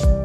you